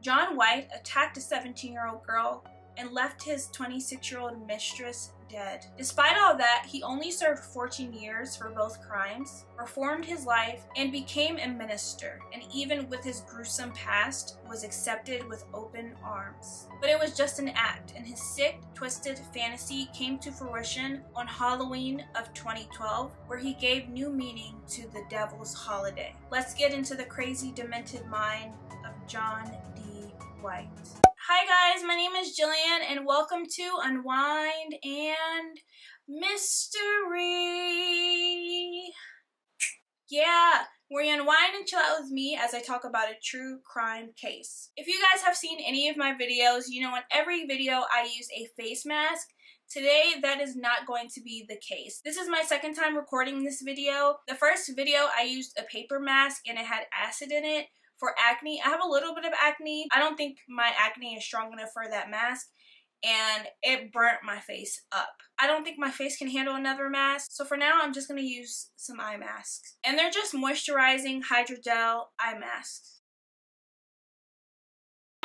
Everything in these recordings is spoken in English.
John White attacked a 17 year old girl and left his 26 year old mistress dead. Despite all that, he only served 14 years for both crimes, reformed his life, and became a minister, and even with his gruesome past, was accepted with open arms. But it was just an act, and his sick, twisted fantasy came to fruition on Halloween of 2012, where he gave new meaning to the devil's holiday. Let's get into the crazy, demented mind of John. White. Hi guys, my name is Jillian and welcome to Unwind and Mystery. Yeah, where you unwind and chill out with me as I talk about a true crime case. If you guys have seen any of my videos, you know in every video I use a face mask Today, that is not going to be the case. This is my second time recording this video. The first video, I used a paper mask and it had acid in it for acne. I have a little bit of acne. I don't think my acne is strong enough for that mask and it burnt my face up. I don't think my face can handle another mask, so for now I'm just going to use some eye masks. And they're just moisturizing hydrogel eye masks.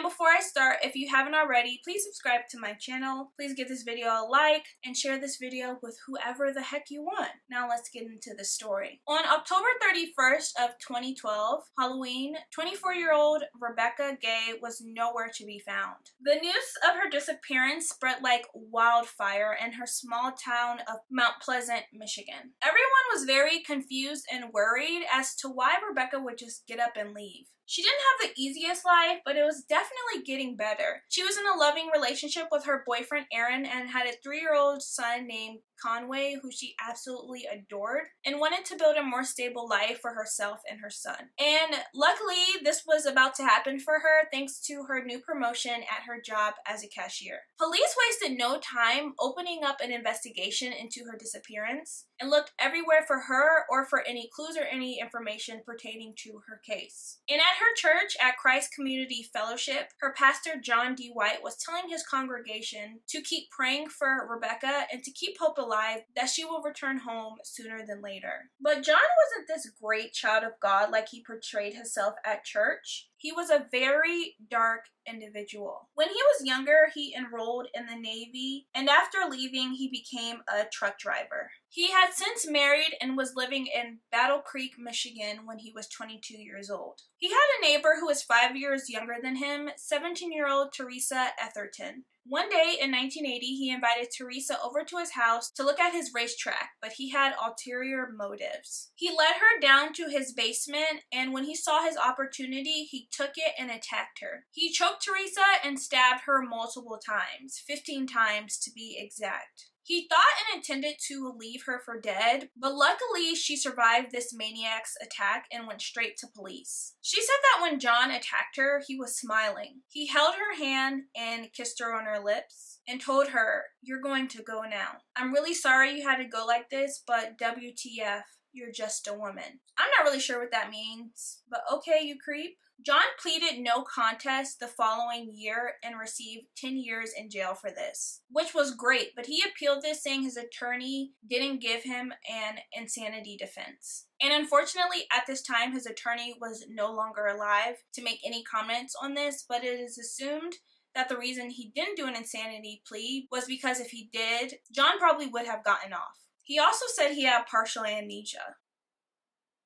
Before I start, if you haven't already, please subscribe to my channel. Please give this video a like and share this video with whoever the heck you want. Now let's get into the story. On October 31st of 2012, Halloween, 24-year-old Rebecca Gay was nowhere to be found. The news of her disappearance spread like wildfire in her small town of Mount Pleasant, Michigan. Everyone was very confused and worried as to why Rebecca would just get up and leave. She didn't have the easiest life, but it was definitely getting better. She was in a loving relationship with her boyfriend Aaron and had a three year old son named Conway, who she absolutely adored, and wanted to build a more stable life for herself and her son. And luckily, this was about to happen for her thanks to her new promotion at her job as a cashier. Police wasted no time opening up an investigation into her disappearance and looked everywhere for her or for any clues or any information pertaining to her case. And at her church at Christ Community Fellowship, her pastor John D. White was telling his congregation to keep praying for Rebecca and to keep hope alive that she will return home sooner than later. But John wasn't this great child of God like he portrayed himself at church. He was a very dark individual. When he was younger, he enrolled in the Navy, and after leaving, he became a truck driver. He had since married and was living in Battle Creek, Michigan when he was 22 years old. He had a neighbor who was five years younger than him, 17 year old Teresa Etherton. One day in 1980, he invited Teresa over to his house to look at his racetrack, but he had ulterior motives. He led her down to his basement, and when he saw his opportunity, he took it and attacked her. He choked Teresa and stabbed her multiple times, 15 times to be exact. He thought and intended to leave her for dead, but luckily she survived this maniac's attack and went straight to police. She said that when John attacked her, he was smiling. He held her hand and kissed her on her lips and told her, You're going to go now. I'm really sorry you had to go like this, but WTF, you're just a woman. I'm not really sure what that means, but okay, you creep. John pleaded no contest the following year and received 10 years in jail for this, which was great, but he appealed this saying his attorney didn't give him an insanity defense. And unfortunately, at this time, his attorney was no longer alive to make any comments on this, but it is assumed that the reason he didn't do an insanity plea was because if he did, John probably would have gotten off. He also said he had partial amnesia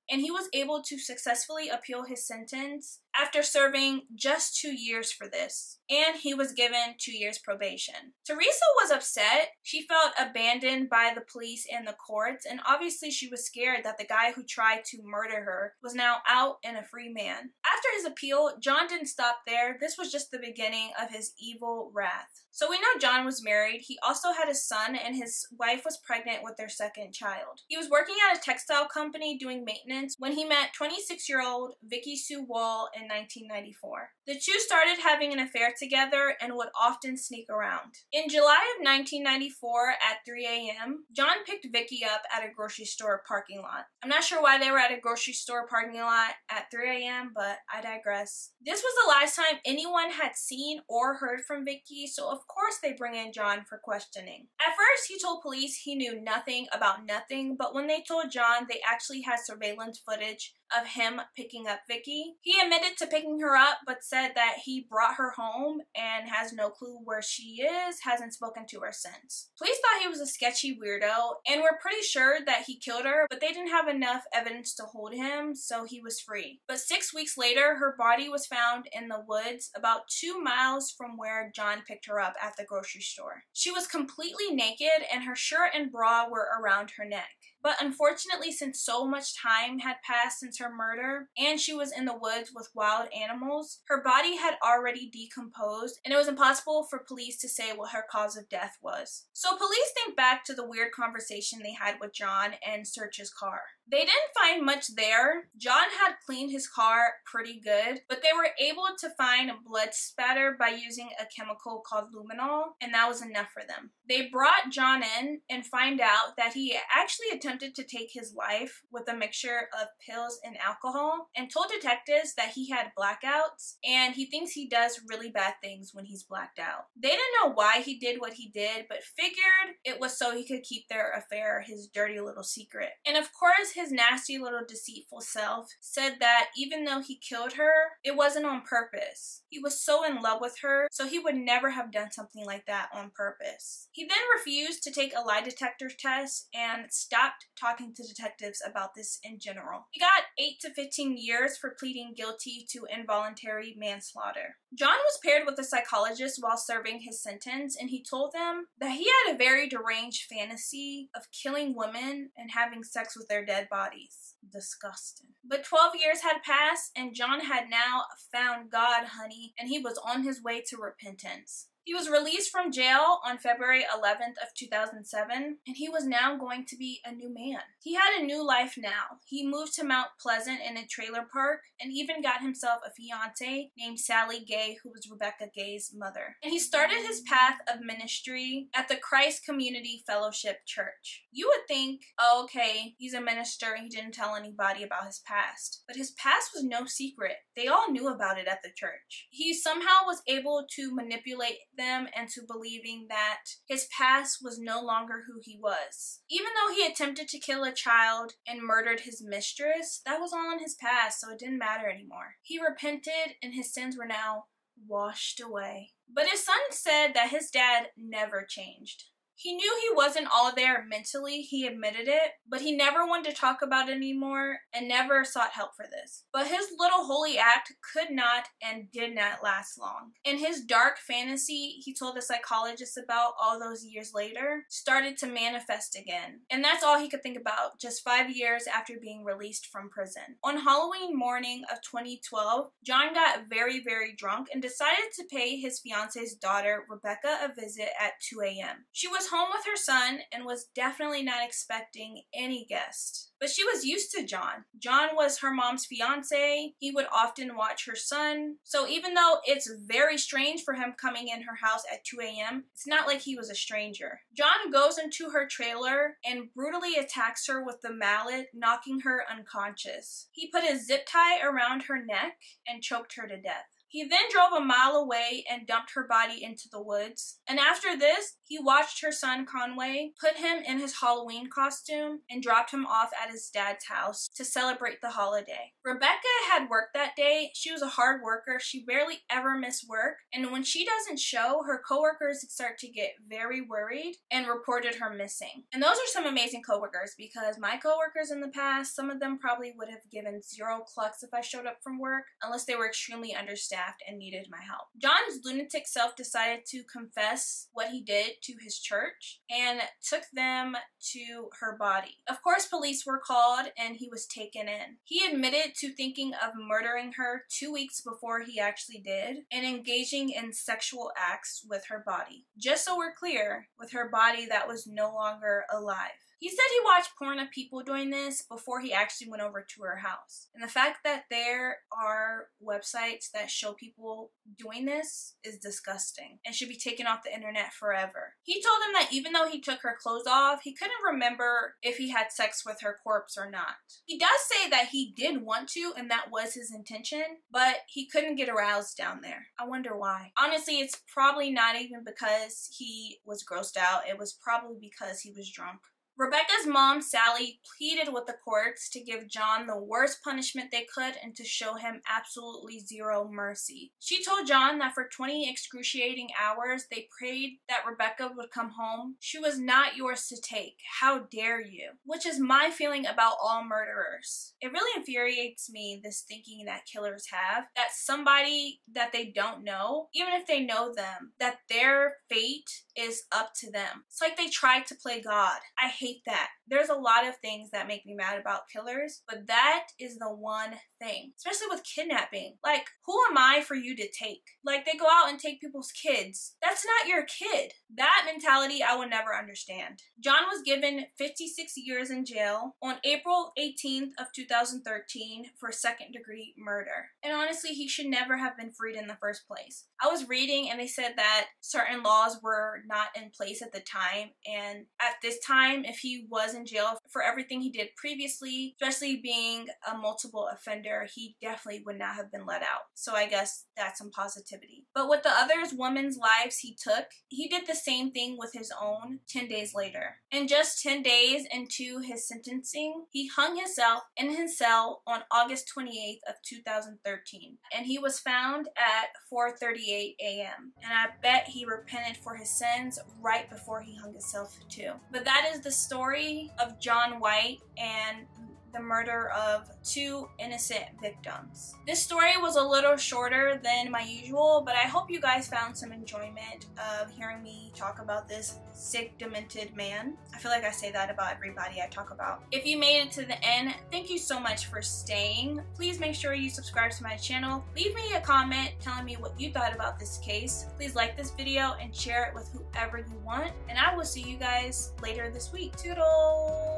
and he was able to successfully appeal his sentence after serving just two years for this, and he was given two years probation. Teresa was upset. She felt abandoned by the police and the courts, and obviously she was scared that the guy who tried to murder her was now out and a free man. After his appeal, John didn't stop there. This was just the beginning of his evil wrath. So we know John was married. He also had a son, and his wife was pregnant with their second child. He was working at a textile company doing maintenance when he met 26 year old Vicky Sue Wall in 1994. The two started having an affair together and would often sneak around. In July of 1994 at 3 a.m., John picked Vicky up at a grocery store parking lot. I'm not sure why they were at a grocery store parking lot at 3 a.m., but I digress. This was the last time anyone had seen or heard from Vicky, so of course they bring in John for questioning. At first, he told police he knew nothing about nothing, but when they told John they actually had surveillance footage of him picking up Vicky. He admitted to picking her up, but said that he brought her home and has no clue where she is, hasn't spoken to her since. Police thought he was a sketchy weirdo and were pretty sure that he killed her, but they didn't have enough evidence to hold him, so he was free. But six weeks later, her body was found in the woods about two miles from where John picked her up at the grocery store. She was completely naked and her shirt and bra were around her neck. But unfortunately, since so much time had passed since her murder and she was in the woods with wild animals, her body had already decomposed and it was impossible for police to say what her cause of death was. So police think back to the weird conversation they had with John and search his car. They didn't find much there. John had cleaned his car pretty good, but they were able to find a blood spatter by using a chemical called luminol, and that was enough for them. They brought John in and find out that he actually attempted to take his life with a mixture of pills and alcohol and told detectives that he had blackouts and he thinks he does really bad things when he's blacked out. They didn't know why he did what he did, but figured it was so he could keep their affair his dirty little secret. And of course, his nasty little deceitful self said that even though he killed her, it wasn't on purpose. He was so in love with her, so he would never have done something like that on purpose. He then refused to take a lie detector test and stopped talking to detectives about this in general. He got 8 to 15 years for pleading guilty to involuntary manslaughter. John was paired with a psychologist while serving his sentence, and he told them that he had a very deranged fantasy of killing women and having sex with their dead bodies. Disgusting. But 12 years had passed, and John had now found God, honey, and he was on his way to repentance. He was released from jail on February 11th of 2007, and he was now going to be a new man. He had a new life now. He moved to Mount Pleasant in a trailer park and even got himself a fiance named Sally Gay, who was Rebecca Gay's mother. And he started his path of ministry at the Christ Community Fellowship Church. You would think, oh, okay, he's a minister and he didn't tell anybody about his past. But his past was no secret. They all knew about it at the church. He somehow was able to manipulate them into believing that his past was no longer who he was. Even though he attempted to kill a child and murdered his mistress, that was all in his past, so it didn't matter anymore. He repented and his sins were now washed away. But his son said that his dad never changed. He knew he wasn't all there mentally, he admitted it, but he never wanted to talk about it anymore and never sought help for this. But his little holy act could not and did not last long. And his dark fantasy, he told the psychologist about all those years later, started to manifest again. And that's all he could think about just five years after being released from prison. On Halloween morning of 2012, John got very, very drunk and decided to pay his fiance's daughter, Rebecca, a visit at 2 a.m. She was home with her son and was definitely not expecting any guest. But she was used to John. John was her mom's fiance. He would often watch her son. So even though it's very strange for him coming in her house at 2 a.m., it's not like he was a stranger. John goes into her trailer and brutally attacks her with the mallet, knocking her unconscious. He put a zip tie around her neck and choked her to death. He then drove a mile away and dumped her body into the woods. And after this, he watched her son Conway, put him in his Halloween costume, and dropped him off at his dad's house to celebrate the holiday. Rebecca had work that day. She was a hard worker. She barely ever missed work. And when she doesn't show, her coworkers start to get very worried and reported her missing. And those are some amazing coworkers because my coworkers in the past, some of them probably would have given zero clucks if I showed up from work unless they were extremely understaffed and needed my help. John's lunatic self decided to confess what he did to his church and took them to her body. Of course, police were called and he was taken in. He admitted to thinking of murdering her two weeks before he actually did and engaging in sexual acts with her body. Just so we're clear, with her body that was no longer alive. He said he watched porn of people doing this before he actually went over to her house. And the fact that there are websites that show people doing this is disgusting and should be taken off the internet forever. He told him that even though he took her clothes off, he couldn't remember if he had sex with her corpse or not. He does say that he did want to and that was his intention, but he couldn't get aroused down there. I wonder why. Honestly, it's probably not even because he was grossed out, it was probably because he was drunk. Rebecca's mom, Sally, pleaded with the courts to give John the worst punishment they could and to show him absolutely zero mercy. She told John that for 20 excruciating hours they prayed that Rebecca would come home. She was not yours to take. How dare you? Which is my feeling about all murderers. It really infuriates me, this thinking that killers have, that somebody that they don't know, even if they know them, that their fate is up to them. It's like they tried to play God. I hate that. There's a lot of things that make me mad about killers, but that is the one thing, especially with kidnapping. Like, who am I for you to take? Like, they go out and take people's kids. That's not your kid. That mentality I will never understand. John was given 56 years in jail on April 18th of 2013 for second degree murder. And honestly, he should never have been freed in the first place. I was reading and they said that certain laws were not in place at the time and at this time if he was in jail for everything he did previously, especially being a multiple offender, he definitely would not have been let out. So I guess that's some positivity. But with the others women's lives he took, he did the same thing with his own 10 days later. In just 10 days into his sentencing, he hung himself in his cell on August 28th of 2013. And he was found at 4:38 a.m. And I bet he repented for his sins right before he hung himself too. But that is the story of John White and the murder of two innocent victims. This story was a little shorter than my usual, but I hope you guys found some enjoyment of hearing me talk about this sick, demented man. I feel like I say that about everybody I talk about. If you made it to the end, thank you so much for staying. Please make sure you subscribe to my channel. Leave me a comment telling me what you thought about this case. Please like this video and share it with whoever you want. And I will see you guys later this week. Toodles!